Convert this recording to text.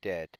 dead.